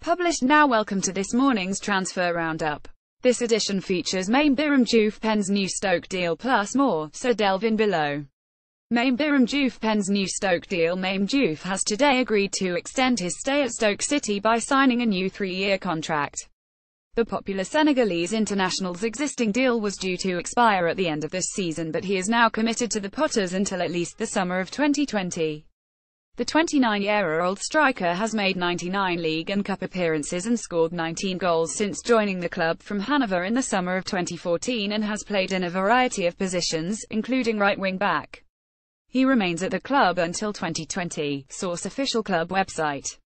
Published now welcome to this morning's transfer roundup. This edition features Mame Biram Diouf Penn's new Stoke deal plus more, so delve in below. Mame Biram Diouf Penn's new Stoke deal Mame Diouf has today agreed to extend his stay at Stoke City by signing a new three-year contract. The popular Senegalese international's existing deal was due to expire at the end of this season but he is now committed to the Potters until at least the summer of 2020. The 29-year-old striker has made 99 league and cup appearances and scored 19 goals since joining the club from Hanover in the summer of 2014 and has played in a variety of positions, including right wing back. He remains at the club until 2020, source official club website.